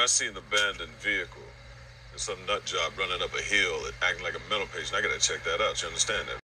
when I see an abandoned vehicle and some nut job running up a hill and acting like a mental patient, I gotta check that out. You understand that?